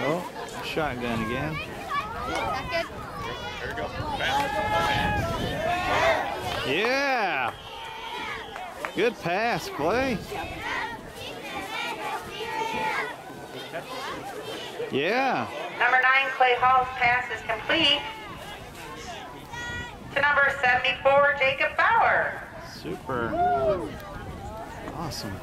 Oh, shotgun again. Yeah. Good pass, Clay. Yeah. Number nine, Clay Hall's pass is complete. To number 74, Jacob Bauer. Super. Awesome.